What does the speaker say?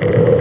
you